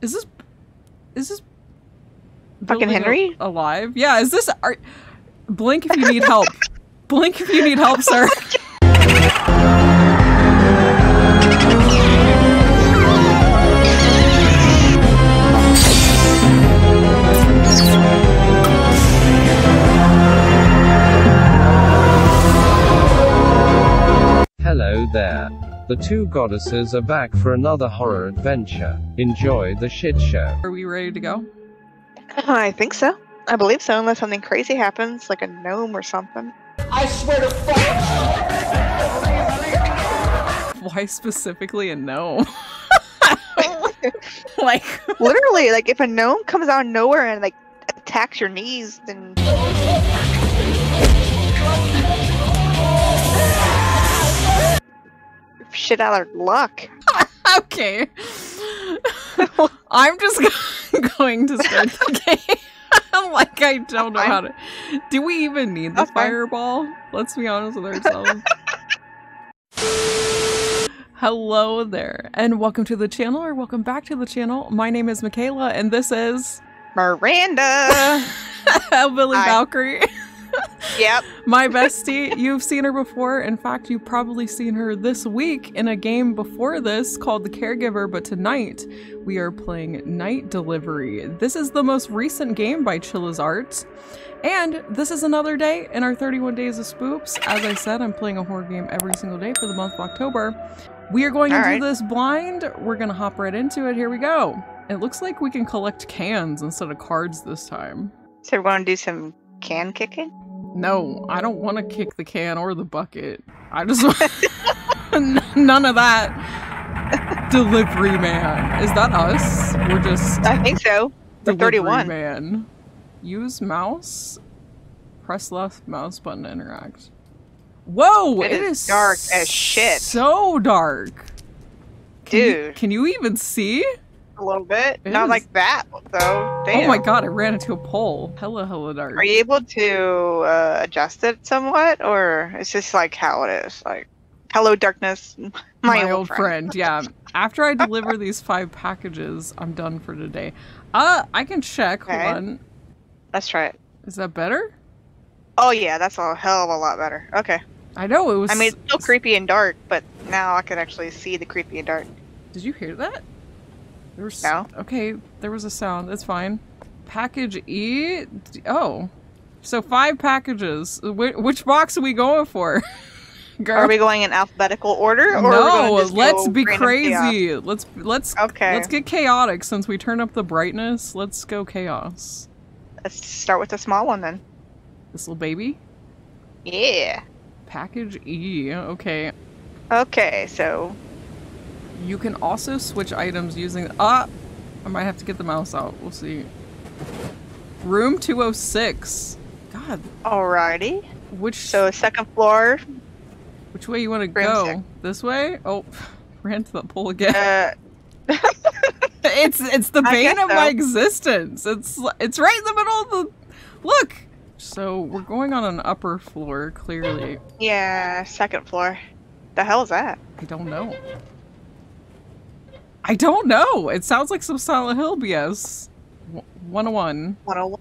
Is this is this Fucking Henry? a- alive? Yeah, is this are, Blink if you need help. Blink if you need help, oh sir. Hello there. The two goddesses are back for another horror adventure. Enjoy the shit show. Are we ready to go? I think so. I believe so, unless something crazy happens, like a gnome or something. I swear to fuck! Why specifically a gnome? like Literally, like if a gnome comes out of nowhere and like attacks your knees, then shit out of luck. okay. I'm just going to start the game. like I don't know how to. Do we even need the That's fine. fireball? Let's be honest with ourselves. Hello there, and welcome to the channel, or welcome back to the channel. My name is Michaela, and this is Miranda. Billy. Valkyrie. Yep. My bestie, you've seen her before. In fact, you've probably seen her this week in a game before this called The Caregiver, but tonight we are playing Night Delivery. This is the most recent game by Chilla's Arts. And this is another day in our 31 Days of Spoops. As I said, I'm playing a horror game every single day for the month of October. We are going All into right. this blind. We're going to hop right into it. Here we go. It looks like we can collect cans instead of cards this time. So we're going to do some can kicking. No, I don't want to kick the can or the bucket. I just want none of that. Delivery man. Is that us? We're just I think so. We're delivery 31. man. Use mouse. Press left mouse button to interact. Whoa! It it is is dark as shit. So dark. Can you- Dude. can you even see? A little bit. It Not is- like that, though. Damn. Oh my god! I ran into a pole. Hella, hella dark. Are you able to uh, adjust it somewhat, or it's just like how it is? Like, hello, darkness, my, old friend. Yeah. After I deliver these five packages, I'm done for today. Uh, I can check. Okay. Hold on. Let's try it. Is that better? Oh yeah, that's a hell of a lot better. Okay. I know it was. I mean, it's still creepy and dark, but now I can actually see the creepy and dark. Did you hear that? There was. No. Okay, there was a sound. That's fine. Package E. Oh, so five packages. Wh- which box are we going for? Girl. Are we going in alphabetical order, or no, let's be crazy. Let's let's Okay. let's get chaotic since we turn up the brightness. Let's go chaos. Let's start with the small one then. This little baby. Yeah. Package E. Okay. Okay, so You can also switch items using. Ah! I might have to get the mouse out. We'll see. Room 206. God, alrighty. which So second floor. which way you want to go? six. This way? Oh, ran to the pole again. Uh, it's it's the bane of my existence. It's it's right in the middle of the. Look. So we're going on an upper floor. Clearly, yeah, second floor. The hell is that? I don't know. I don't know. It sounds like some Silent Hill BS. 101. 101.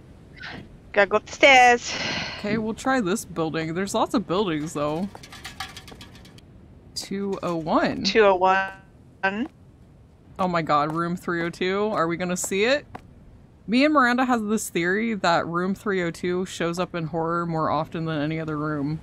Gotta go up the stairs. Okay, we'll try this building. There's lots of buildings though. 201. 201. Oh my god, room 302. Are we gonna see it? Me and Miranda has this theory that room 302 shows up in horror more often than any other room.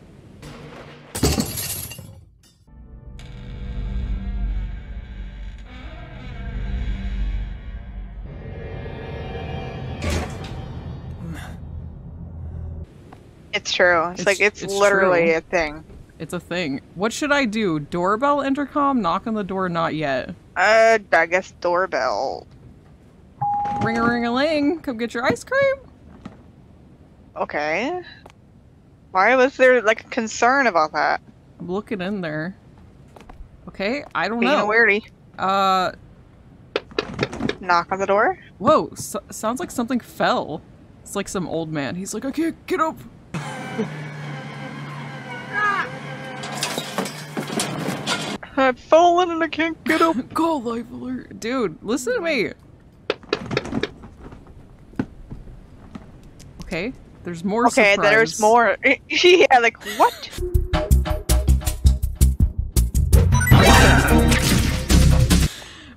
True. It's, It's- like it's, it's literally true. a thing. It's a thing. What should I do? Doorbell intercom? Knock on the door? Not yet. Uh, I guess doorbell. Ring a ring a ling. Come get your ice cream. Okay. Why was there like a concern about that? I'm looking in there. Okay, I don't Being know. a weirdie. Uh, Knock on the door. whoa, so- sounds like something fell. It's like some old man. He's like, I can't get up. I've fallen and I can't get up. Call life alert. Dude, listen to me. Okay, there's more Okay, surprise. there's more. yeah, like, what?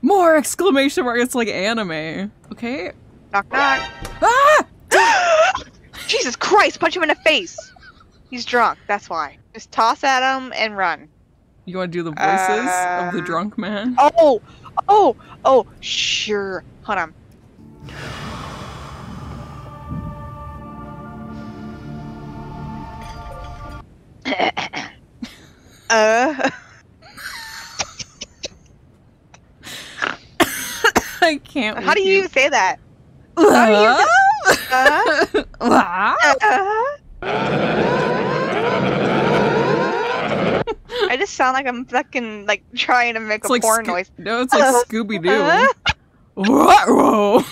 More exclamation mark. It's like anime. Okay? Knock, knock. Ah! Jesus Christ, punch him in the face. He's drunk. That's why. Just toss at him and run. You want to do the voices of the Um, drunk man? Oh, oh, oh. Sure. Hold on. uh. I can't. How do with you say that? How do you? Uh, Ah! uh, I just sound like I'm fucking like trying to make It's a like porn Sco- noise. No, it's like Uh, Scooby Doo. uh,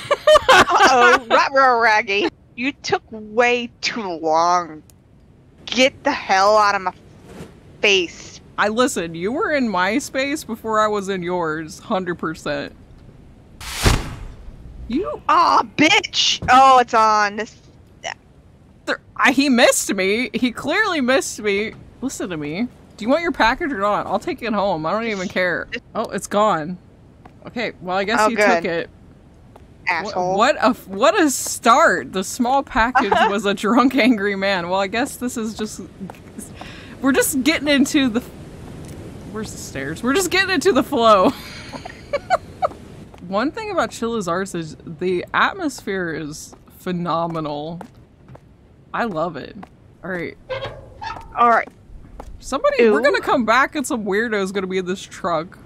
oh, Raggy. You took way too long. Get the hell out of my face. I listen. You were in my space before I was in yours. Hundred percent. You, Aw, bitch! Oh, it's on. This. there, I, he missed me. He clearly missed me. Listen to me. Do you want your package or not? I'll take it home. I don't even care. Oh, it's gone. Okay, well I guess Oh, you good. took it. Asshole. What a what a start! The small package was a drunk, angry man. Well, I guess this is just we're just getting into the where's the stairs? We're just getting into the flow. One thing about Chilla's Arts is the atmosphere is phenomenal. I love it. All right, Alright. Somebody, we're gonna come back and some weirdo is gonna be in this truck.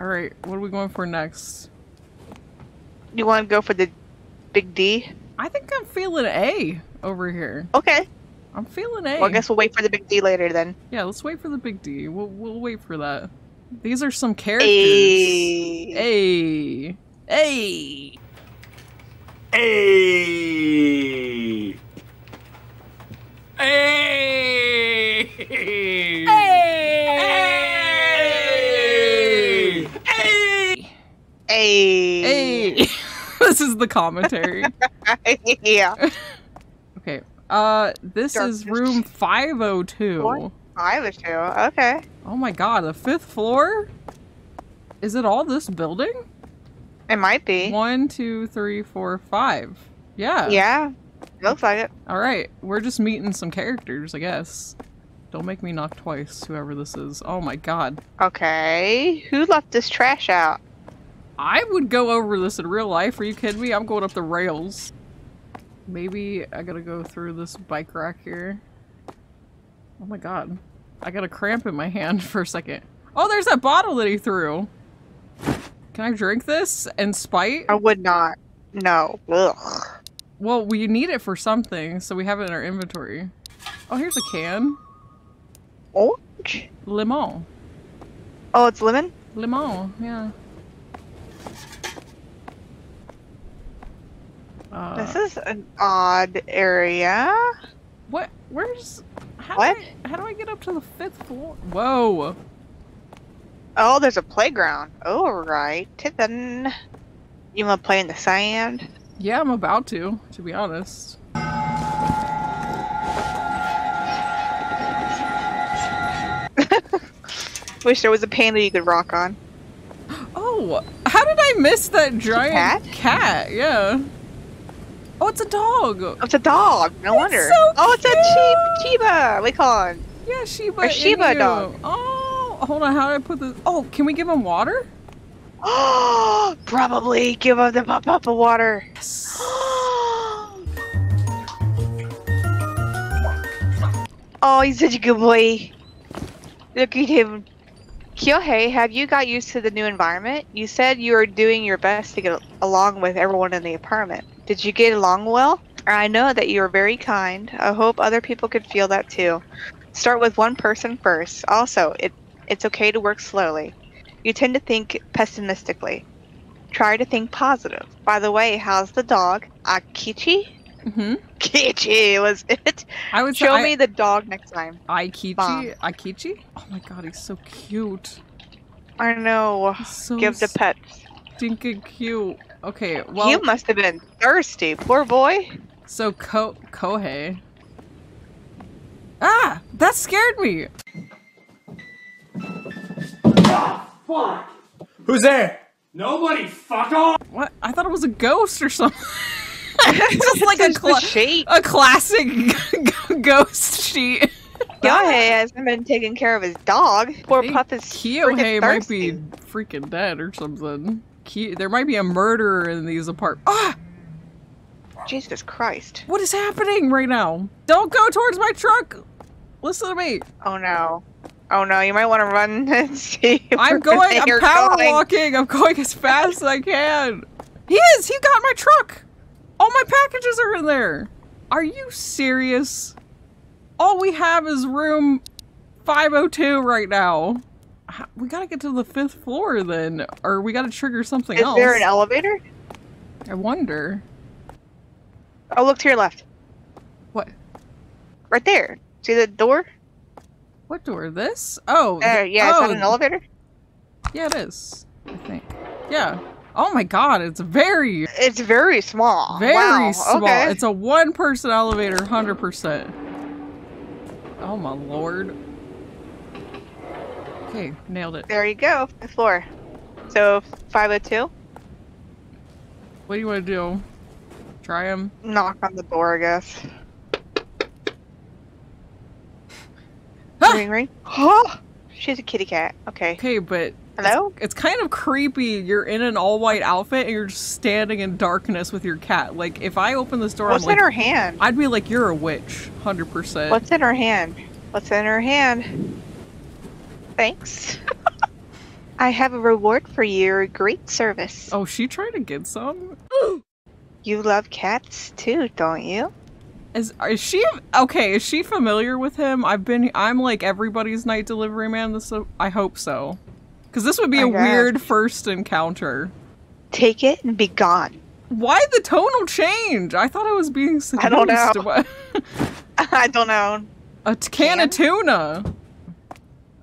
All right, what are we going for next? You want to go for the big D? I think I'm feeling A over here. Okay. I'm feeling A. Well, I guess we'll wait for the big D later then. Yeah, let's wait for the big D. We'll we'll wait for that. These are some characters. A. A. A. A. Hey! Hey! Hey! Hey! Ayy. A. this is the commentary. yeah. Okay. Uh this is room 502. What? I was too. Okay. Oh my god, the fifth floor? Is it all this building? It might be. One, two, three, four, five. Yeah. Yeah. Looks like it. All right, we're just meeting some characters, I guess. Don't make me knock twice, whoever this is. Oh my god. Okay. Who left this trash out? I would go over this in real life. Are you kidding me? I'm going up the rails. Maybe I gotta go through this bike rack here. Oh my god. I got a cramp in my hand for a second. Oh, there's that bottle that he threw. Can I drink this in spite? I would not. No. Ugh. Well, we need it for something, so we have it in our inventory. Oh, here's a can. Orange? Limon. Oh, it's lemon? Limon, yeah. Uh, This is an odd area. what? Where's? How What? Do I, how do I get up to the fifth floor? Whoa! Oh, there's a playground. Alright. Then. You want to play in the sand? Yeah, I'm about to. To be honest. Wish there was a pane that you could rock on. Oh, how did I miss that giant cat? cat? Yeah. Oh, it's a dog. Oh, it's a dog. No It's wonder. so oh, it's a cheap Chiba. We call it. Yeah, Shiba. A Shiba Inu. dog. Oh, hold on. How do I put this? Oh, can we give him water? Probably give him the pop up of water. Yes. oh, he's such a good boy. Look at him. Kyohei, have you got used to the new environment? You said you were doing your best to get along with everyone in the apartment. Did you get along well? I know that you are very kind. I hope other people could feel that too. Start with one person first. Also, it it's okay to work slowly. You tend to think pessimistically. Try to think positive. By the way, how's the dog? Akichi? Mm-hmm. Kichi was it. I would Show I- me the dog next time. Aikichi. Bomb. Aikichi? Oh my god, he's so cute. I know. He's so Give the pet. stinking cute. Okay, well, you must have been thirsty, poor boy. So Ko Kohei. Ah, that scared me. Who's there? Nobody. Fuck off. What? I thought it was a ghost or something. it's Just like a It's the cla- sheep. a classic ghost sheet. Kyohei hasn't been taking care of his dog. Poor think pup is Kyohei might be freaking dead or something. Ki- there might be a murderer in these apartments. Ah! Jesus Christ. What is happening right now? Don't go towards my truck. Listen to me. Oh no. Oh no, you might want to run and see. I'm going. I'm power going. walking. I'm going as fast as I can. He is. He got my truck. All my packages are in there. Are you serious? All we have is room 502 right now. We gotta get to the fifth floor then, or we gotta trigger something Is else. Is there an elevator? I wonder. Oh, look to your left. What? Right there. See the door? What door? This? Oh. There, th- yeah, is oh, that an oh. elevator? Yeah, it is. I think. Yeah. Oh my god, it's very, It's very small. very wow. small. Okay. It's a one person elevator, 100%. Oh my lord. Okay, nailed it. There you go. The floor. So 502. What do you want to do? Try him? Knock on the door, I guess. Ring ring. Oh, she's a kitty cat. Okay. Okay, but Hello. it's kind of creepy. You're in an all white outfit and you're just standing in darkness with your cat. Like, if I open this door, What's I'm like, in her hand? I'd be like, you're a witch, 100%. What's in her hand? What's in her hand? Thanks. I have a reward for your great service. Oh, she trying to get some? You love cats too, don't you? Is is she okay? Is she familiar with him? I've been. I'm like everybody's night delivery man. This I hope so, because this would be I a guess. weird first encounter. Take it and be gone. Why the tonal change? I thought I was being seduced. I don't know. I don't know. A t- can of tuna.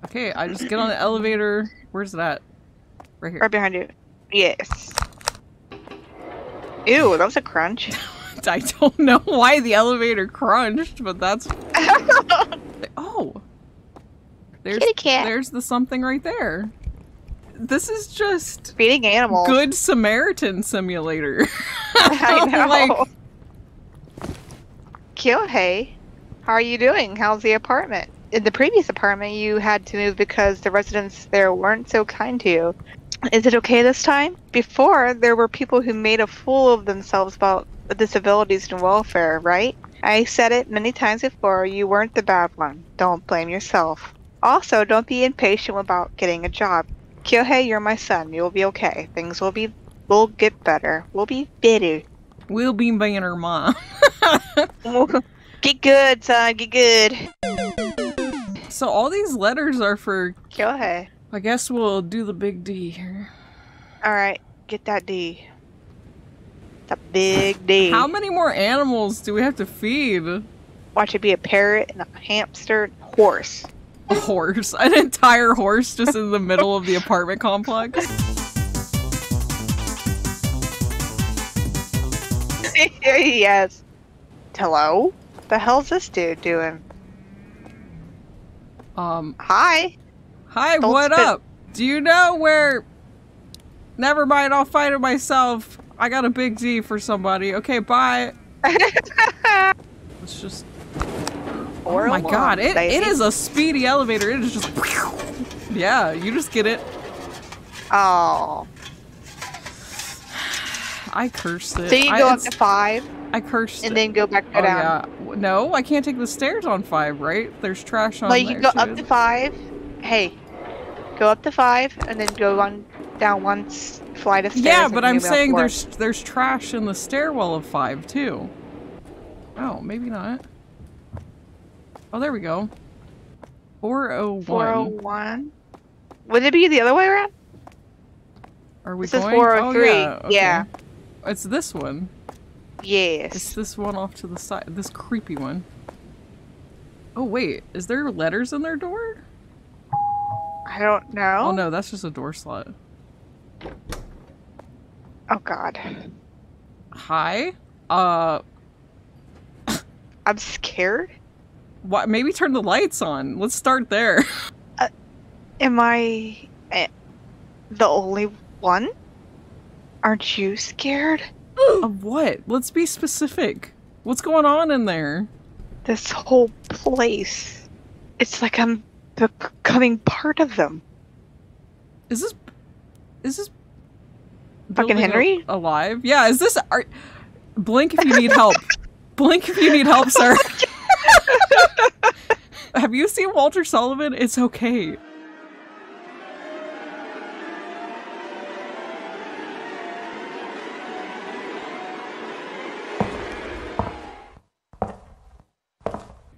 Okay, I just get on the elevator. Where's that? Right here. Right behind you. Yes. Ew, that was a crunch. I don't know why the elevator crunched, but that's oh. There's Kitty cat. there's the something right there. This is just Feeding animals. Good Samaritan simulator. I know. Like- Kyohei, how are you doing? How's the apartment? In the previous apartment, you had to move because the residents there weren't so kind to you. Is it okay this time? Before, there were people who made a fool of themselves about disabilities and welfare, right? I said it many times before, you weren't the bad one. Don't blame yourself. Also, don't be impatient about getting a job. Kyohei, you're my son. You'll be okay. Things will be will get better. We'll be better. we'll be being her mom. Get good, son. Get good. so all these letters are for Kyohei. I guess we'll do the big D here. All right, get that D. The big D. How many more animals do we have to feed? Watch it be a parrot and a hamster and a horse. A horse. An entire horse just in the middle of the apartment complex. yes. Hello? The hell's this dude doing? Um Hi. Hi, Don't what up? Do you know where Never mind, I'll find it myself. I got a big D for somebody. Okay, bye. It's just Oh my god, it, it is a speedy elevator. It is just Yeah, you just get it. Oh. I cursed it. So you I, go up to five I cursed and it. then go back oh, down. yeah. No, I can't take the stairs on five, right? There's trash on Like you can go up to five. Hey, go up to five and then go on down one s- flight of stairs. Yeah, but I'm saying there's there's trash in the stairwell of five too. Oh, maybe not. Oh, there we go. 401. 401. Would it be the other way around? Are we This is going? 403, Oh, oh yeah. okay. yeah. It's this one. Yes. It's this one off to the side. This creepy one. Oh wait, is there letters in their door? I don't know. Oh no, that's just a door slot. Oh God. Hi. Uh, I'm scared. What? Maybe turn the lights on. Let's start there. Am I eh, the only one? Aren't you scared? of what? Let's be specific. What's going on in there? This whole place. It's like I'm becoming part of them. Is this? Is this? Fucking Henry? alive? Yeah. Is this? Are, blink if you need help. blink if you need help, oh sir. Have you seen Walter Sullivan? It's okay.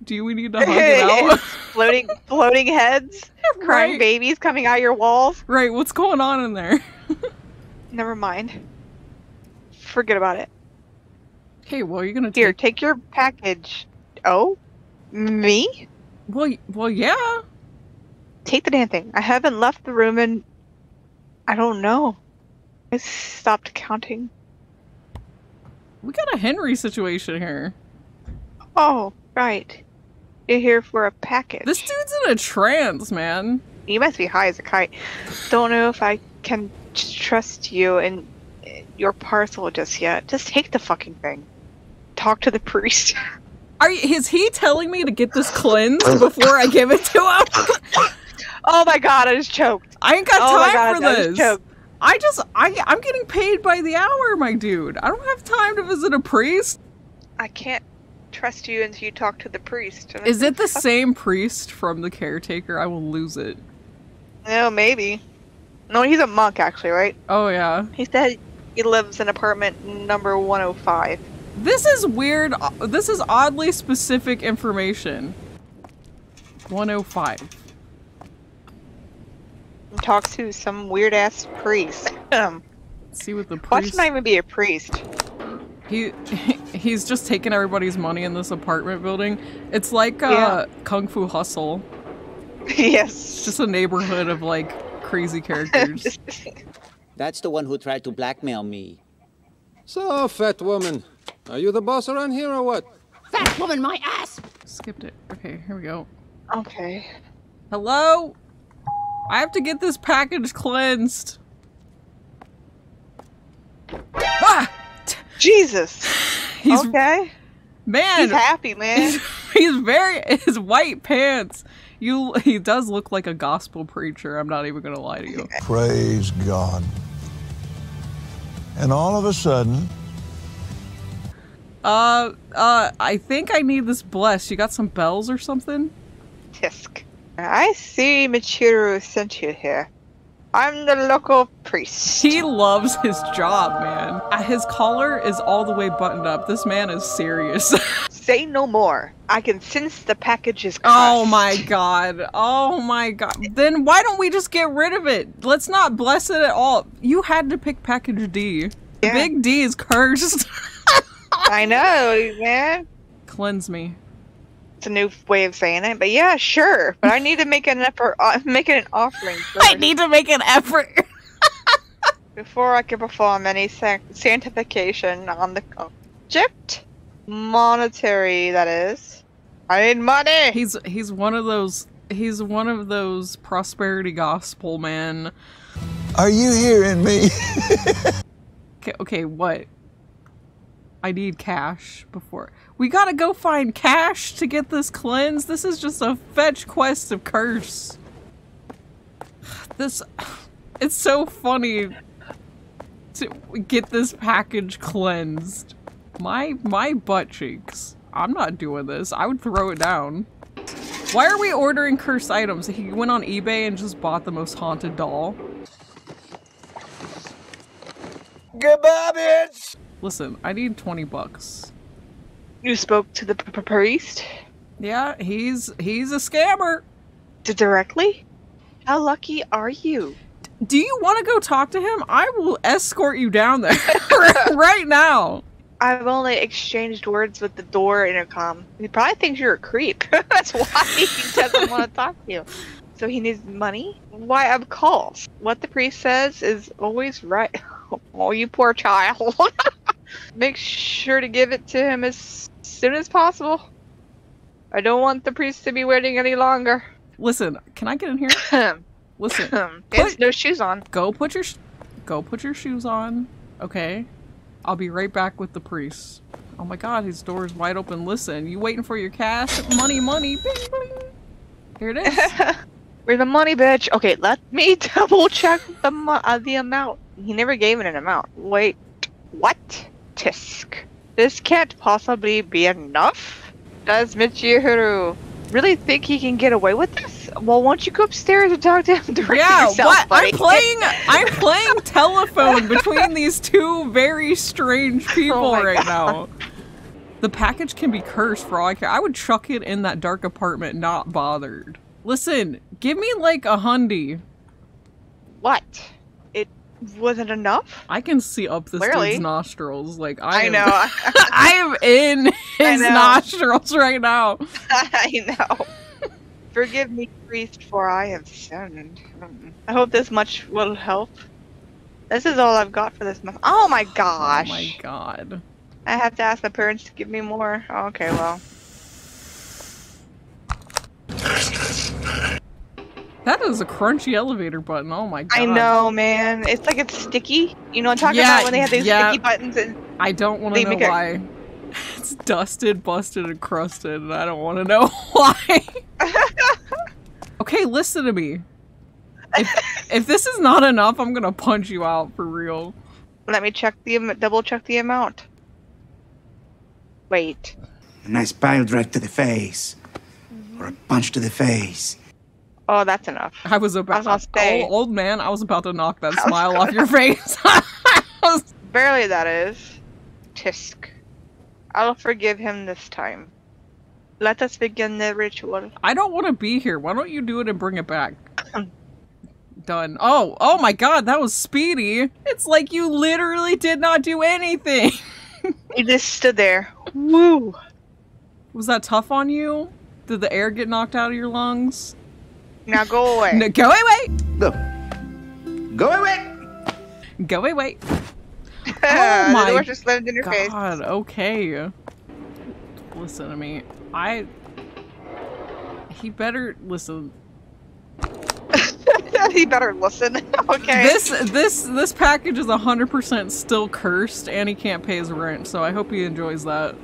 Do we need to hug it out? floating, floating heads, crying Right. babies coming out your walls. Right, what's going on in there? Never mind. Forget about it. Okay, well, you're gonna Here, take. take your package. Oh, me? Well, well, yeah. Take the damn thing. I haven't left the room in. I don't know. I stopped counting. We got a Henry situation here. Oh, right. Here for a package. This dude's in a trance, man. You must be high as a kite. Don't know if I can trust you and your parcel just yet. Just take the fucking thing. Talk to the priest. Are you, is he telling me to get this cleansed before I give it to him? oh my god, I just choked. I ain't got oh my time god, for I just this. choked. I just I I'm getting paid by the hour, my dude. I don't have time to visit a priest. I can't trust you until you talk to the priest. And Is it the same priest from the caretaker? I will lose it. No, maybe. No, he's a monk actually, right? Oh yeah. He said he lives in apartment number 105. This is weird. This is oddly specific information. 105. And talk to some weird ass priest. See what the priest. Watch not even be a priest. He he's just taking everybody's money in this apartment building. It's like uh, Yeah. Kung Fu Hustle. It's yes. just a neighborhood of like crazy characters. That's the one who tried to blackmail me. So, fat woman, are you the boss around here or what? Fat woman, my ass! Skipped it. Okay, here we go. okay. Hello? I have to get this package cleansed. Ah! Jesus. He's okay. man. He's happy, man. He's very his white pants. You he does look like a gospel preacher. I'm not even gonna lie to you. Praise God. And all of a sudden, Uh uh I think I need this blessed. You got some bells or something? Tisk. I see Michiru sent you here. I'm the local priest. He loves his job, man. Uh, His collar is all the way buttoned up. This man is serious. Say no more. I can sense the package is oh my god. Oh my god. Then why don't we just get rid of it? Let's not bless it at all. You had to pick package D. Yeah. Big D is cursed. I know, man. Cleanse me. It's a new way of saying it, but yeah, sure. But I need to make an effort, uh, make an offering first I need to make an effort. before I can perform any sanctification on the object. Monetary, that is. I need money. He's he's one of those he's one of those prosperity gospel man. are you hearing me? Okay, okay, what? I need cash before. We gotta go find cash to get this cleansed. This is just a fetch quest of curse. This it's so funny to get this package cleansed. My my butt cheeks. I'm not doing this. I would throw it down. Why are we ordering cursed items? He went on eBay and just bought the most haunted doll. Goodbye, bitch. Listen, I need 20 bucks. You spoke to the p- priest Yeah, he's he's a scammer. D- directly. How lucky are you? Do you want to go talk to him? I will escort you down there right now. I've only exchanged words with the door intercom. He probably thinks you're a creep. That's why he doesn't want to talk to you. So he needs money? Why of course. What the priest says is always right. Oh, you poor child. Make sure to give it to him as soon as possible. I don't want the priest to be waiting any longer. Listen, can I get in here? Listen, Put- no shoes on. go put your go put your shoes on. Okay, I'll be right back with the priest. Oh my God, his door is wide open. Listen, you waiting for your cash? Money, money. Bing, bing. Here it is. Where's the money, bitch? Okay, let me double check the uh, the amount. He never gave it an amount. Wait, what? Tisk. This can't possibly be enough. Does Michiru really think he can get away with this? Well, won't you go upstairs and talk to him directly Yeah, yourself, what? buddy? I'm playing. I'm playing telephone between these two very strange oh people Oh right God. now. The package can be cursed for all I care. I would chuck it in that dark apartment, not bothered. Listen, give me like a hundy. What? It wasn't enough? I can see up this Clearly. dude's nostrils. Like I, I am- know. I am in his nostrils right now. I know. Forgive me, priest, for I have sinned. I hope this much will help. This is all I've got for this month. Oh my gosh! Oh my god. I have to ask my parents to give me more. Okay, well. That is a crunchy elevator button. Oh my god. I know, man. It's like it's sticky. You know what I'm talking Yeah, about when they have these yeah. sticky buttons and I don't want to They know make it- why. It's dusted, busted, and crusted, and I don't want to know why. okay, listen to me. If, if this is not enough, I'm gonna punch you out for real. let me check the double check the amount. Wait. A nice pile drive to the face. Mm-hmm. Or a punch to the face. Oh, that's enough. I was about, I was gonna oh, say. old, old man. I was about to knock that I smile off your face. Was- Barely that is. Tisk. I'll forgive him this time. Let us begin the ritual. I don't want to be here. Why don't you do it and bring it back? Done. Oh, oh my god, that was speedy. It's like you literally did not do anything. He just stood there. Woo! Was that tough on you? Did the air get knocked out of your lungs? Now go away. No, go away! Go. Go away! Go away! Oh the my door just slammed in your face. God, okay. Listen to me. I. He better listen. he better listen. okay. This this this package is hundred percent still cursed, and he can't pay his rent. So I hope he enjoys that.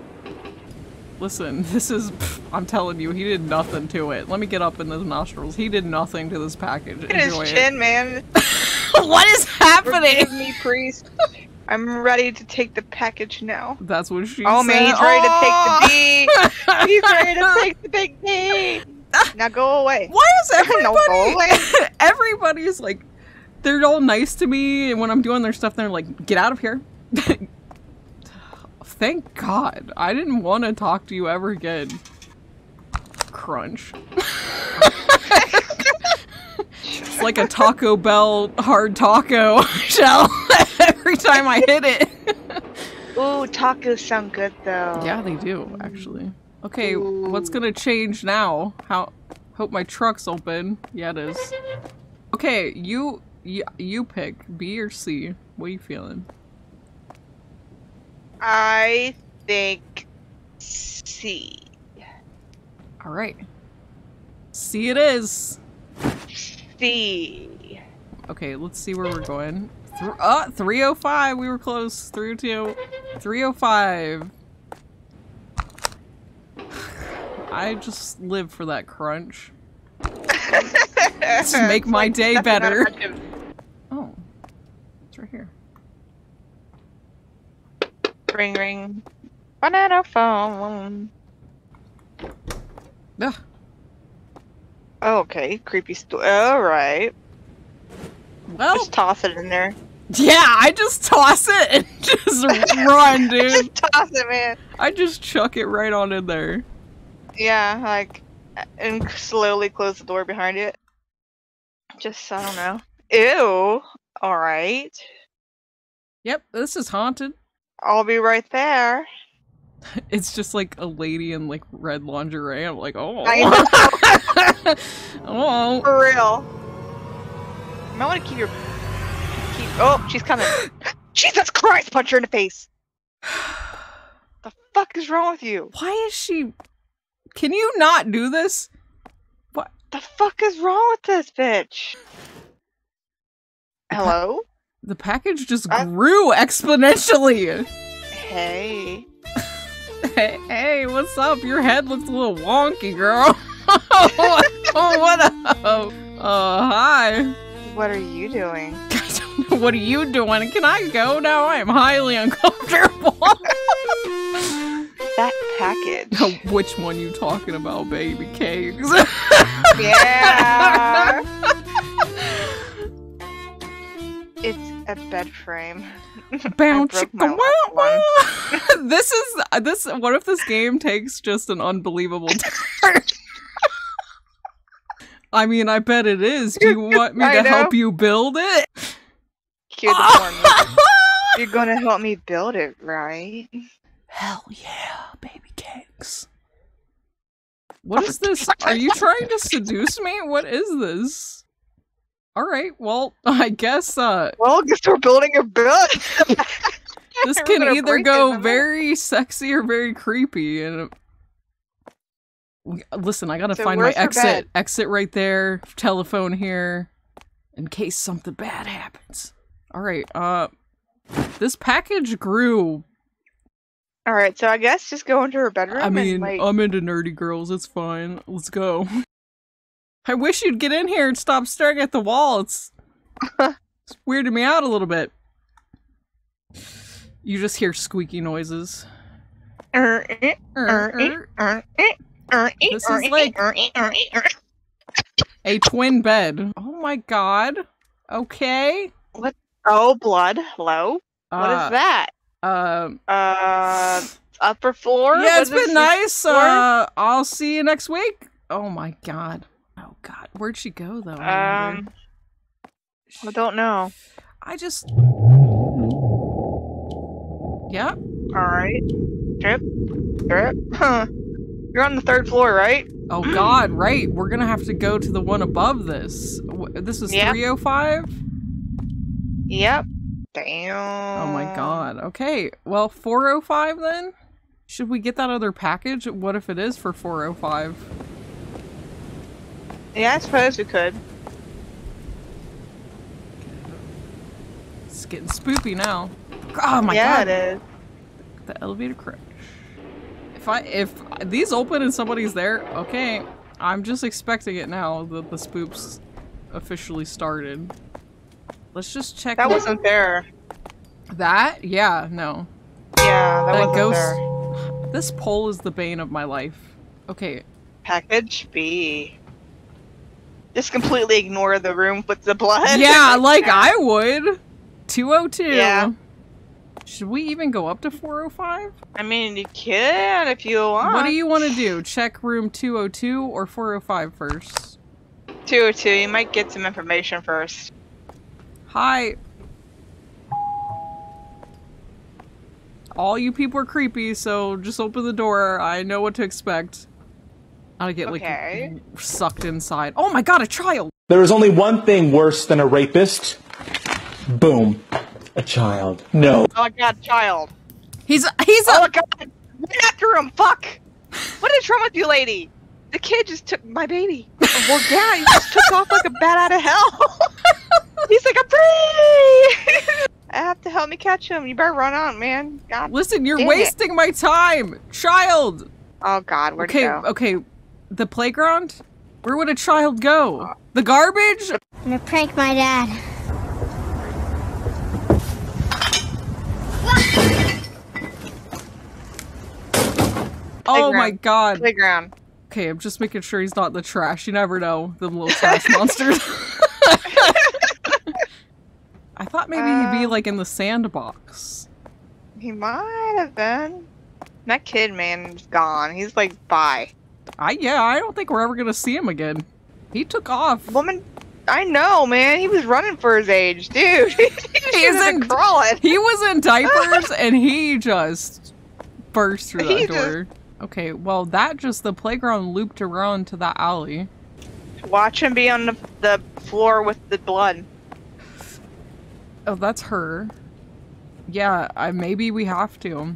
Listen, this is. pff, I'm telling you, he did nothing to it. Let me get up in those nostrils. He did nothing to this package. Look at his Enjoy chin, man. what is happening? Forgive me, priest. I'm ready to take the package now. That's what she Oh said. man, he's ready Oh! to take the D. Oh. He's ready to take the big D. Now go away. Why is everybody? everybody's like, they're all nice to me, and when I'm doing their stuff, they're like, "Get out of here." Thank God, I didn't want to talk to you ever again. Crunch. it's like a Taco Bell hard taco shell every time I hit it. Ooh, tacos sound good though. Yeah, they do actually. Okay, what's gonna change now? How? Hope my truck's open. Yeah, it is. Okay, you you, you pick B or C. What are you feeling? I think C. All right. C it is. C. Okay, let's see where we're going. Th- uh, 305. We were close. 302. 305. I just live for that crunch. Just make my day better. Oh, it's right here. Ring ring. Banana phone. Ugh. Okay, creepy story. All right, Well, just toss it in there. yeah, I just toss it and just run, dude. Just toss it, man. I just chuck it right on in there. Yeah, like, and slowly close the door behind it. Just I don't know. Ew. All right, Yep, this is haunted. I'll be right there. It's just like a lady in like red lingerie. I'm like, oh, I oh. For real. You might want to keep your. Keep. Oh, she's coming. Jesus Christ! Punch her in the face. the fuck is wrong with you? Why is she Can you not do this? What the fuck is wrong with this bitch? Hello? The package just I- grew exponentially. Hey. Hey, hey, what's up? Your head looks a little wonky, girl. oh, what up? Uh, hi. What are you doing? What are you doing? Can I go now? I am highly uncomfortable. That package. Which one you talking about, baby cakes? yeah. it's a bed frame. Bounce. broke my last one. this is uh, this. What if this game takes just an unbelievable turn? I mean, I bet it is. Do you want me to know. help you build it? The. You're gonna help me build it, right? Hell yeah, baby cakes. What is this? Are you trying to seduce me? What is this? All right, well, I guess uh Well, guess we're building a bed. this can either go very sexy or very creepy and listen, I gotta So find my exit. bed? Exit right there. Telephone here, in case something bad happens. All right. Uh, this package grew. All right, so I guess just go into her bedroom. I mean, and, like, I'm into nerdy girls. It's fine. Let's go. I wish you'd get in here and stop staring at the wall. It's, it's weirding me out a little bit. You just hear squeaky noises. er, Er, er, This is like-. A twin bed. Oh my god. Okay. What? Oh, blood. Hello. What is Uh, that? Um. Uh, upper floor. yeah, it's been nice. floor? Uh, I'll see you next week. Oh my god. Oh god. Where'd she go though? I? Um, I don't know. I just. Yep. All right. Drip, drip. Huh. You're on the third floor, right? Oh god. Right. We're gonna have to go to the one above this. This is Yeah. 305. Yep. Damn. Oh my god. Okay. Well, 405 then. Should we get that other package? What if it is for 405? Yeah, I suppose we could. It's getting spoopy now. Oh my yeah, god. it is. The elevator crash. If I if these open and somebody's there, okay. I'm just expecting it now that the spoops officially started. Let's just check That wasn't there. that. Yeah, no. Yeah, that, That wasn't ghost. there. This pole is the bane of my life. Okay, Package B. Just completely ignore the room with the blood. yeah, like I would. 202. Yeah. Should we even go up to 405? I mean, you can if you want. What do you want to do? Check room 202 or 405 first? Two or two. You might get some information first. Hi. All you people are creepy, so just open the door. I know what to expect. I get Okay. like sucked inside. Oh my god, a child! There is only one thing worse than a rapist. Boom. A child. No. Oh my god, child. He's he's Oh a my god. Get after him, fuck! What is wrong with you, lady? The kid just took my baby. Well, yeah, he just took off like a bat out of hell. He's like, I'm free! I have to help me catch him. You better run on, man. God. listen. You're Damn it. wasting my time, child. Oh god, where'd okay, he go? okay. The playground. Where would a child go? The garbage? I'm gonna prank my dad. Oh my god. Playground. Okay, I'm just making sure he's not in the trash. You never know, them little trash monsters. I thought maybe he'd be Um, like in the sandbox. He might have been. That kid, man, is gone. He's like, bye. I yeah, I don't think we're ever gonna see him again. He took off. Woman, I know, man. He was running for his age, dude. he was in- crawling. He was in diapers and he just burst through that He just- door. Okay, well that just the playground looped around to that alley. Watch him be on the, the floor with the blood. Oh, that's her. Yeah, I, maybe we have to.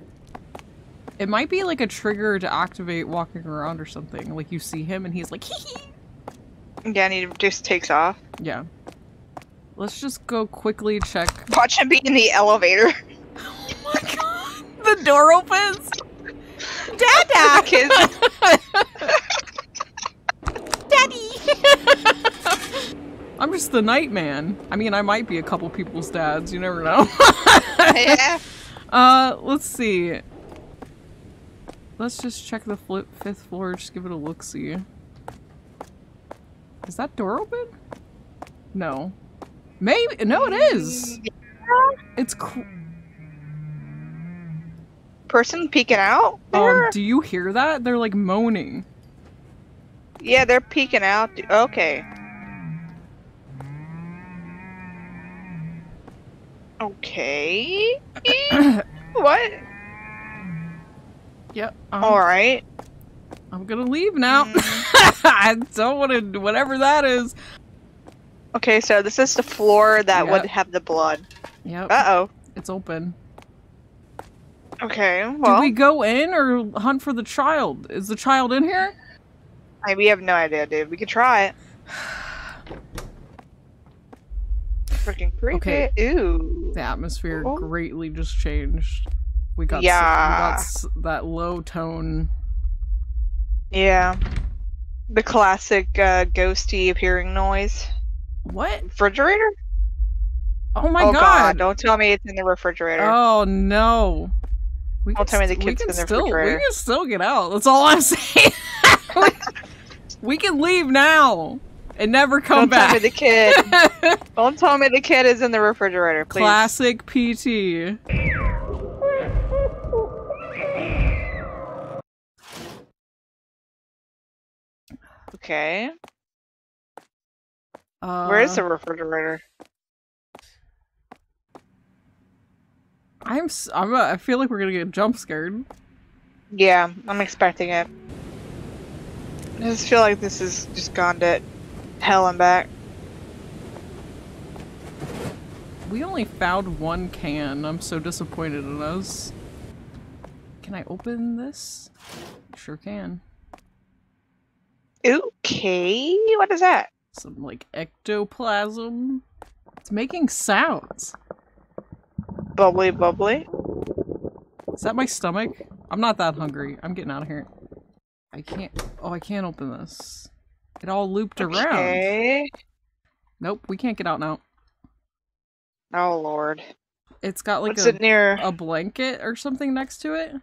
It might be like a trigger to activate walking around or something. Like you see him and he's like, hee hee. Yeah, and he just takes off. Yeah. Let's just go quickly check. Watch him be in the elevator. Oh my god! The door opens! Dada! Kids. Daddy! I'm just the night man. I mean, I might be a couple people's dads. You never know. yeah. uh, let's see. Let's just check the flip fifth floor. Just give it a look. See. Is that door open? No. Maybe. No, it is. It's. Person peeking out. um. Do you hear that? They're like moaning. yeah, they're peeking out. Okay. Okay. what? Yep. Um, All right. I'm gonna leave now. I don't want to. Do whatever that is. Okay, so this is the floor that Yep. would have the blood. Yep. Uh oh. It's open. Okay. Well, Do we go in or hunt for the child? Is the child in here? I- we have no idea, dude. We could try it. Freaking creepy. Okay. Ooh. The atmosphere Oh. greatly just changed. We got, s- Yeah. we got that low tone. Yeah. The classic uh, ghosty appearing noise. What? Refrigerator? Oh my oh god! Don't tell me it's in the refrigerator. Oh no! We Don't tell me the kid's in the still, We can still get out. That's all I'm saying. we, can leave now and never come Don't tell me the kid. Don't tell me the kid is in the refrigerator, please. Classic PT. Okay. Uh, Where is the refrigerator? I'm. I'm. A, I feel like we're gonna get jump scared. Yeah, I'm expecting it. I just feel like this is just gone to hell and back. We only found one can. I'm so disappointed in us. Can I open this? Sure can. Okay, what is that? Some like ectoplasm. It's making sounds. Bubbly, bubbly. Is that my stomach? I'm not that hungry. I'm getting out of here. I can't. Oh, I can't open this. It all looped around. Okay. Nope, we can't get out now. Oh lord. It's got like What's a, it near? a blanket or something next to it.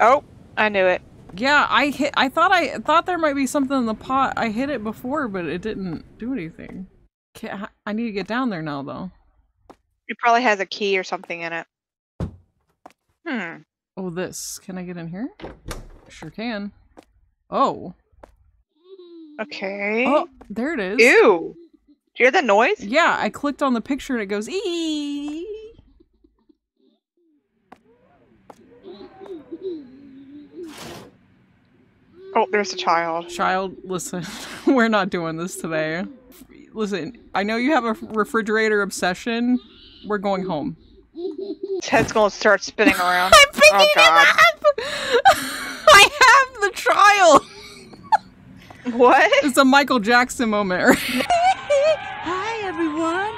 Oh, I knew it. Yeah, I hit. I thought I thought there might be something in the pot. I hit it before, but it didn't do anything. Can't, I need to get down there now, though. It probably has a key or something in it. Hmm. Oh, this. Can I get in here? Sure can. Oh. Okay. Oh, there it is. Ew. Do you hear that noise? Yeah, I clicked on the picture and it goes ee. Oh, there's a child. Child, listen, we're not doing this today. Listen, I know you have a refrigerator obsession. We're going home. His head's gonna start spinning around. I'm picking oh god. it up. I have the child. What? It's a Michael Jackson moment. Hi, everyone.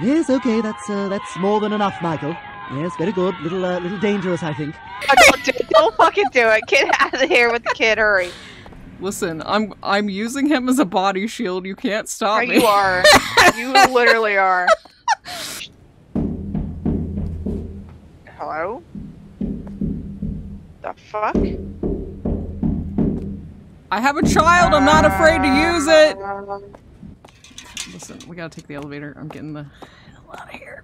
yes, okay, that's uh, that's more than enough, Michael. Yes, very good. Little uh, little dangerous, I think. Oh, don't do it. Don't fucking do it. Get out of here with the kid. Hurry. Listen, I'm I'm using him as a body shield. You can't stop me. you are. you literally are. Hello? The fuck? I have a child. I'm not afraid to use it. Listen, we gotta take the elevator. I'm getting the hell out of here.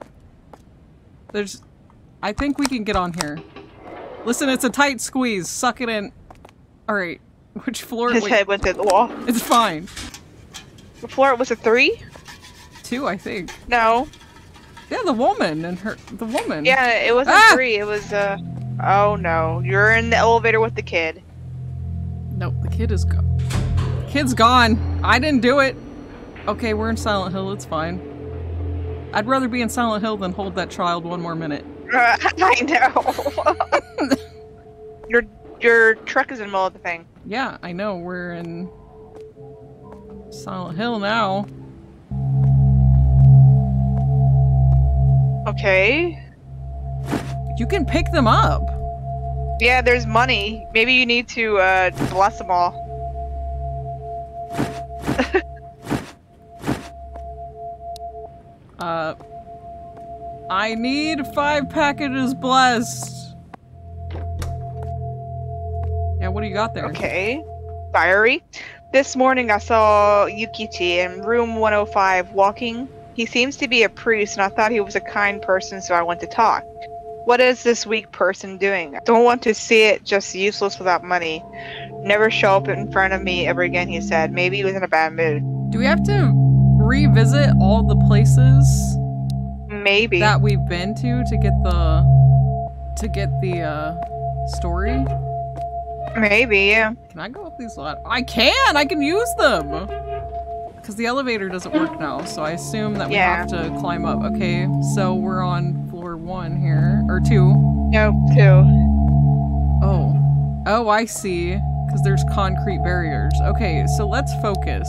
There's, I think we can get on here. Listen, it's a tight squeeze. Suck it in. All right, which floor? His wait, head went through the wall. It's fine. The floor was a three? Two, I think. No. Yeah, the woman and her. The woman. Yeah, it wasn't Ah! three. It was uh. Oh no, you're in the elevator with the kid. Nope, the kid is gone. Kid's gone. I didn't do it. Okay, we're in Silent Hill. It's fine. I'd rather be in Silent Hill than hold that child one more minute. Uh, I know. your your truck is in the middle of the thing. Yeah, I know. We're in Silent Hill now. Okay. You can pick them up. Yeah, there's money. Maybe you need to uh, bless them all. Uh, I need five packages blessed. Yeah, what do you got there? Okay. Diary. This morning I saw Yukichi in room 105 walking. He seems to be a priest, and I thought he was a kind person, so I went to talk. What is this weak person doing? Don't want to see it, just useless without money. Never show up in front of me ever again, he said. Maybe he was in a bad mood. Do we have to revisit all the places Maybe. that we've been to to get the to get the uh story? Maybe, yeah. Can I go up these ladders? I can! I can use them! Because the elevator doesn't work now, so I assume that we Yeah. have to climb up. Okay, so we're on floor one here. Or two. No, two. Oh. Oh, I see. Because there's concrete barriers. Okay, so let's focus.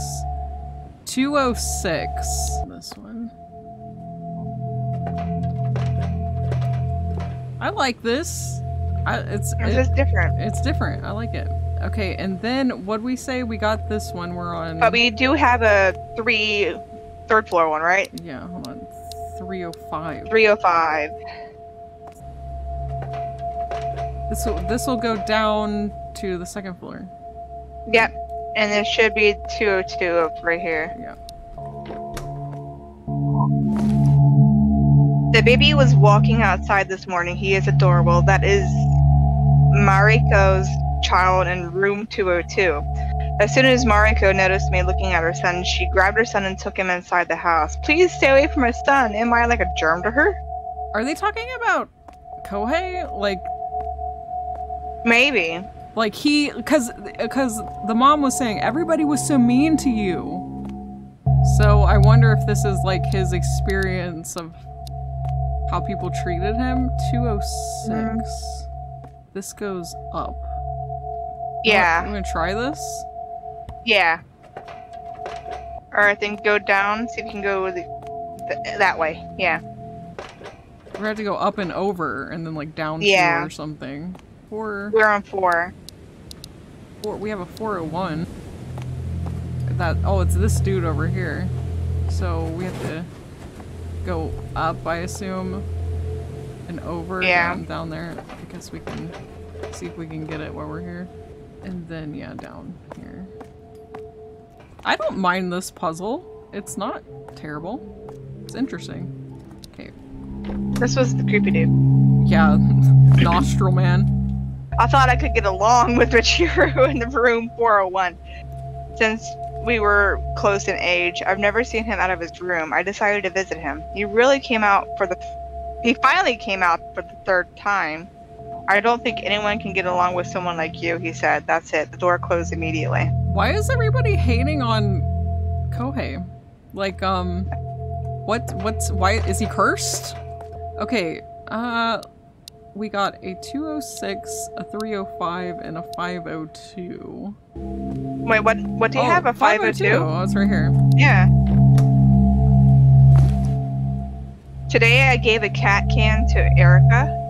206. This one. I like this. I, it's This it- is different. it's different. I like it. Okay, and then what we say? We got this one. We're on. But we do have a three, third floor one, right? Yeah, hold on. 305. 305. This will this will go down to the second floor. Yep. And it should be 202 up right here. Yeah. The baby was walking outside this morning. He is adorable. That is Mariko's child in room 202. As soon as Mariko noticed me looking at her son, she grabbed her son and took him inside the house. Please stay away from my son. Am I like a germ to her? Are they talking about Kohei? Like Maybe. Like he, cause, cause the mom was saying everybody was so mean to you. So I wonder if this is like his experience of how people treated him. 206. Mm-hmm. This goes up. Oh, yeah. I'm gonna try this. Yeah. Or I think go down. See if you can go the, th- that way. Yeah. We're gonna have to go up and over and then like down Yeah. or something. Four, We're on four. four, we have a 401. That, oh, it's this dude over here. So we have to go up, I assume, and over Yeah. and down there. I guess we can see if we can get it while we're here. And then, yeah, down here. I don't mind this puzzle. It's not terrible. It's interesting. Okay. This was the creepy dude. Yeah, nostril man. I thought I could get along with Richiru in the room 401. Since we were close in age, I've never seen him out of his room. I decided to visit him. He really came out for the. He finally came out for the third time. I don't think anyone can get along with someone like you, he said. That's it. The door closed immediately. Why is everybody hating on Kohei? Like, um, what, what's, why, is he cursed? Okay, uh, we got a 206, a 305, and a 502. Wait, what? What do you Oh, have? A 502? Oh, it's right here. Yeah. Today I gave a cat can to Erica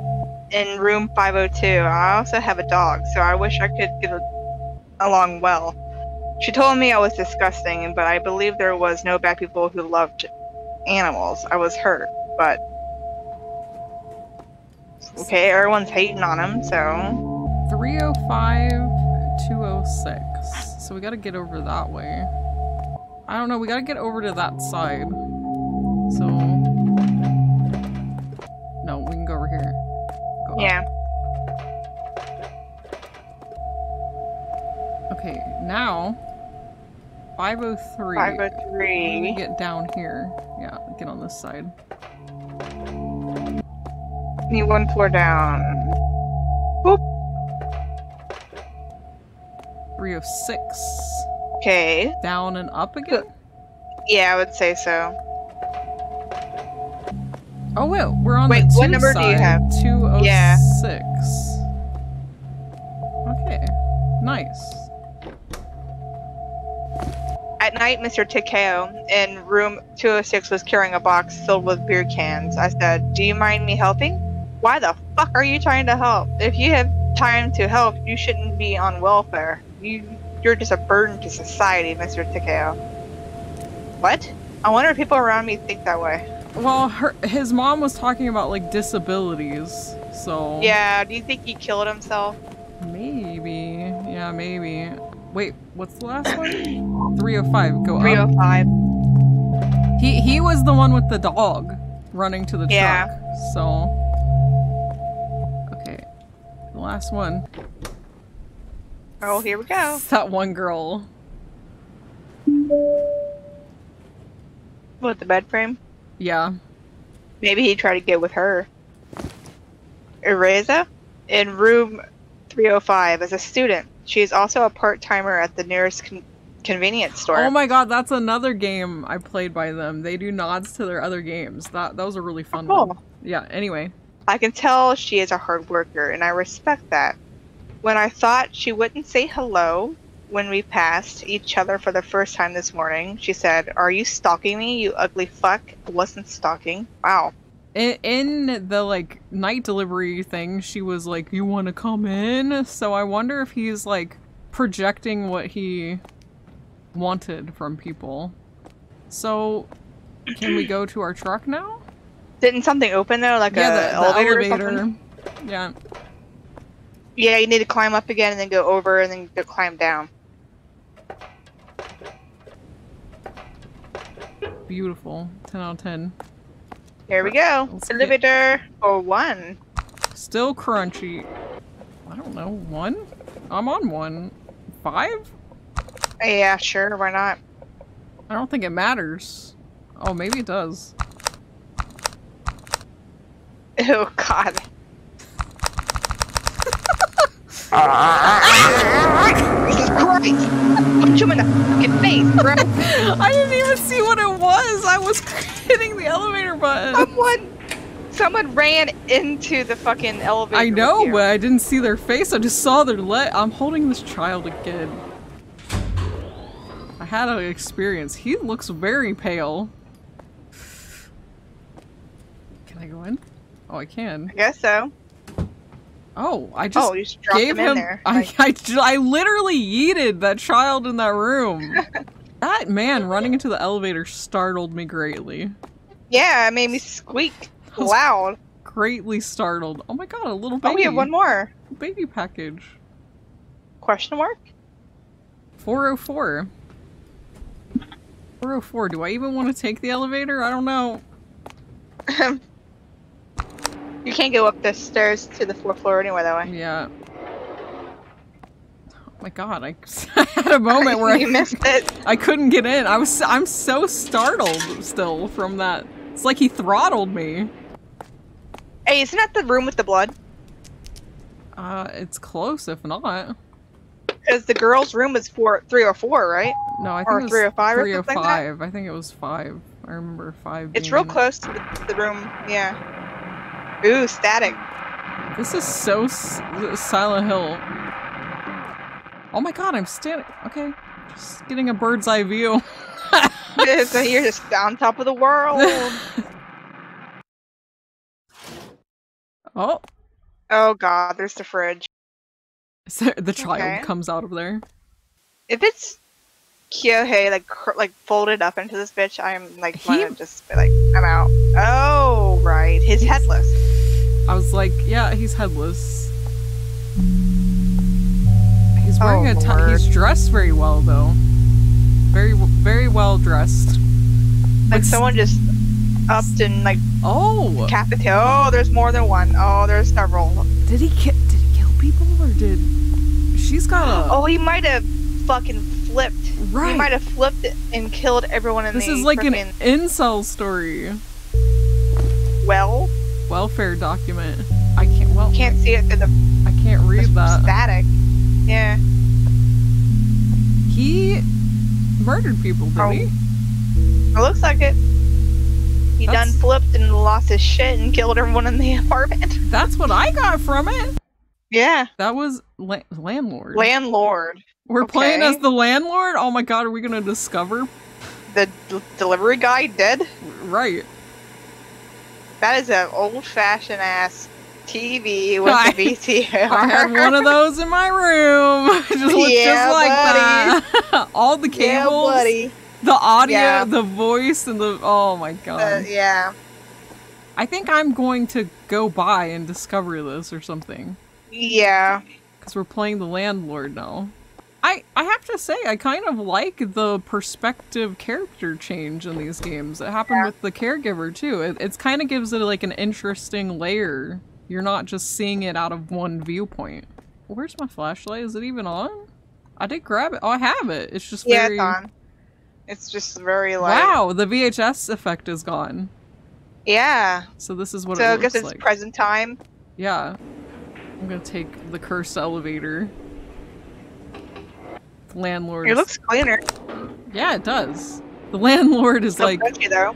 in room 502. I also have a dog, so I wish I could get along well. She told me I was disgusting, but I believe there was no bad people who loved animals. I was hurt, but okay, everyone's hating on him, so 305, 206. So we gotta get over that way. I don't know, we gotta get over to that side. So. No, we can go over here. Go up. yeah. Okay, now. 503. 503. We get down here. Yeah, get on this side. Need one floor down. 306. Okay. Down and up again? Yeah, I would say so. Oh wait, we're on Wait, the two what number do you side. have? Two oh Yeah. six. Okay, nice. At night, Mr. Takeo in room 206 was carrying a box filled with beer cans. I said, Do you mind me helping? Why the fuck are you trying to help? If you have time to help, you shouldn't be on welfare. You, you're just a burden to society, Mr. Takeo. What? I wonder if people around me think that way. Well, her his mom was talking about like disabilities, so Yeah, do you think he killed himself? maybe, yeah, maybe. Wait, what's the last one? Three hundred five. Go up. 305. He he was the one with the dog running to the Yeah. truck. So okay, the last one. Oh, here we go. That one girl. What, the bed frame? Yeah. Maybe he tried to get with her. Ereza? In room 305 as a student. She is also a part timer at the nearest con- convenience store. Oh my god, that's another game I played by them. They do nods to their other games. That that was a really fun cool. one. Yeah. Anyway. I can tell she is a hard worker, and I respect that. When I thought she wouldn't say hello when we passed each other for the first time this morning, she said, Are you stalking me, you ugly fuck? I wasn't stalking. Wow. In, in the like night delivery thing, she was like, "You want to come in?" So I wonder if he's like projecting what he wanted from people. So, can we go to our truck now? Didn't something open there, like yeah, a the, the elevator, or elevator. Yeah. Yeah, you need to climb up again and then go over and then go climb down. Beautiful. 10 out of 10. Here we go. Let's get- Elevator for one. Still crunchy. I don't know. One? I'm on one. Five? Yeah, sure, why not? I don't think it matters. Oh, maybe it does. Oh god. Jesus Christ! Punch him in the fucking face, bro! I didn't even see what it was. I was hitting the elevator button. Someone, someone ran into the fucking elevator. I know, but I didn't see their face. I just saw their leg. I'm holding this child again. I had an experience. He looks very pale. Can I go in? Oh, I can. I guess so. Oh, I just Oh, you just dropped gave him in him. there. I, I, I literally yeeted that child in that room. that man running into the elevator startled me greatly. Yeah, it made me squeak loud. Greatly startled. Oh my god, a little baby. Oh, we have one more. Baby package. Question mark? 404. 404. Do I even want to take the elevator? I don't know. You can't go up the stairs to the fourth floor anyway that way. Yeah. Oh my god, I, had a moment where I missed it. I couldn't get in. I was I'm so startled still from that. It's like he throttled me. Hey, isn't that the room with the blood? Uh, it's close if not. Because the girl's room is four, three or four, right? No, I think Or it was 305 or something like that? 305. I think it was five. I remember five. It's real in it. close to the, the room. Yeah. Ooh, static. This is so s- Silent Hill. Oh my god, I'm standing. Okay, just getting a bird's eye view. so you're just on top of the world. oh, oh god, there's the fridge. so the child Okay. comes out of there. If it's Kyohei like cr- like folded up into this bitch, I'm like He- just like, I'm out. Oh right, he's headless. I was like, yeah, he's headless. He's oh, wearing Oh, a. He's dressed very well though. Very, very well dressed. Like someone just upped and like Oh, decapitated. Oh, there's more than one. Oh, there's several. did he ki- Did he kill people or did? She's got a. Oh, he might have fucking flipped. Right. He might have flipped it and killed everyone in This the This is like an incel story. well. Welfare document. I can't. Well, Can't see it through the I can't read that. static. Yeah. He murdered people, did Oh. he? It looks like it. He That's- done flipped and lost his shit and killed everyone in the apartment. That's what I got from it. Yeah. That was la- landlord. Landlord. We're playing as the landlord. Oh my god, are we gonna discover? The d- delivery guy dead? Right. That is an old fashioned ass TV with I- a VCR. I had one of those in my room. Just Yeah, just like that. All the Yeah, cables, buddy. the audio, Yeah. the voice, and the oh my god. Uh, yeah. I think I'm going to go by and discover this or something Yeah. because we're playing the landlord now. I I have to say I kind of like the perspective character change in these games. It happened with the caregiver too. It it's kind of gives it like an interesting layer. You're not just seeing it out of one viewpoint. Where's my flashlight? Is it even on? I did grab it. Oh, I have it. It's just Yeah, very it's on. It's just very like. wow. The VHS effect is gone. Yeah. So this is what so it I looks guess it's like. present time. Yeah. I'm gonna take the cursed elevator. The landlord. It looks cleaner. Yeah, it does. The landlord is Still like, crunchy, though.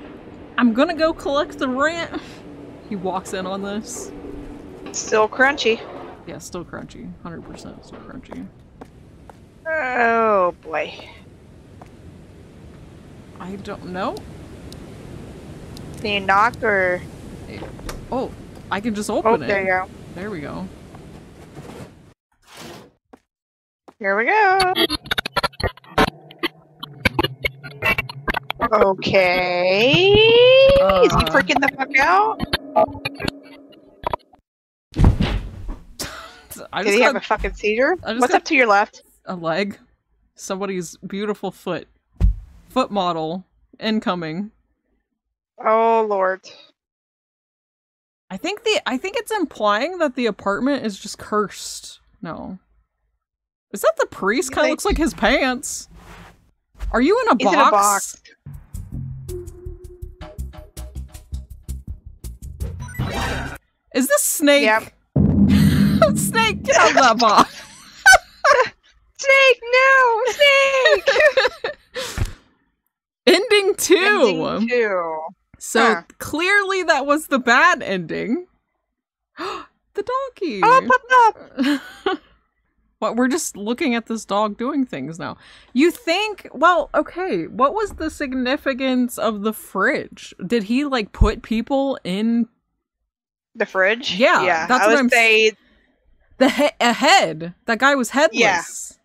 I'm gonna go collect the rent. He walks in on this. Still crunchy. Yeah, still crunchy. 100% still crunchy. Oh boy. I don't know. Can you knock or? Eh, oh, I can just Oh, open it. there you go. There we go. Here we go. Okay. Is he Uh. freaking the fuck out? I Did he have a fucking seizure? What's up to your left? a leg. Somebody's beautiful foot. Foot model incoming. Oh lord. I think the I think it's implying that the apartment is just cursed. No. Is that the priest? Kind of looks like his pants. Are you in a box? in a box. Is this Snake? Yep. snake, get out of that box. Snake, no, snake. Ending two. Ending two. So Huh. clearly that was the bad ending. the donkey. Oh, pop up. What we're just looking at this dog doing things now. You think, well, okay, what was the significance of the fridge? Did he like put people in The fridge. Yeah, yeah. that's I what would I'm say. the he- a head? That guy was headless.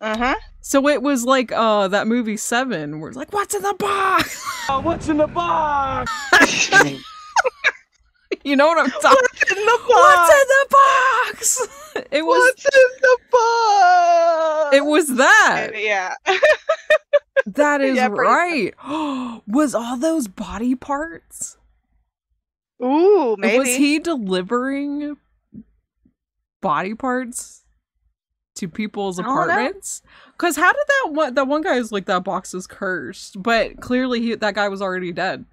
Uh huh. So it was like uh that movie Seven, where it's like, "What's in the box?" what's in the box? you know what I'm talking? What's in the box? What's in the box? It was. What's in the box? It was that. Yeah. That is Yeah, right. was all those body parts? Ooh, maybe. Was he delivering body parts to people's I don't know. apartments? Because how did that one? That one guy is like that box is cursed, but clearly he, that guy was already dead.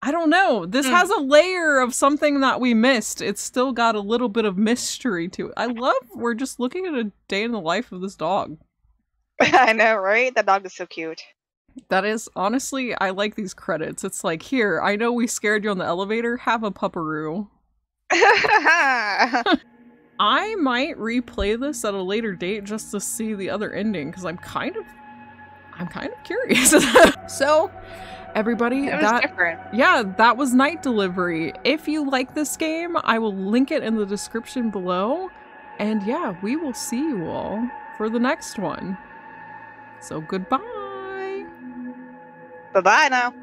I don't know. This Hmm. has a layer of something that we missed. It's still got a little bit of mystery to it. I love. We're just looking at a day in the life of this dog. I know, right? That dog is so cute. That is honestly, I like these credits. It's like, here, I know we scared you on the elevator. Have a pupperoo. I might replay this at a later date just to see the other ending because I'm kind of, I'm kind of curious. so, everybody, that different. yeah, that was Night Delivery. If you like this game, I will link it in the description below. And yeah, we will see you all for the next one. So goodbye. Bye bye now.